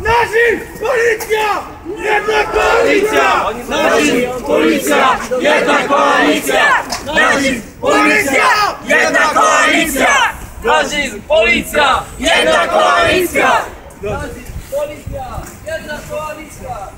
Nazizm! Policja! Jedna koalicja! Nazizm, policja, jedna koalicja! Nazizm, policja, jedna koalicja! Nazizm, policja! Jedna koalicja! Nazizm, policja! Jedna koalicja!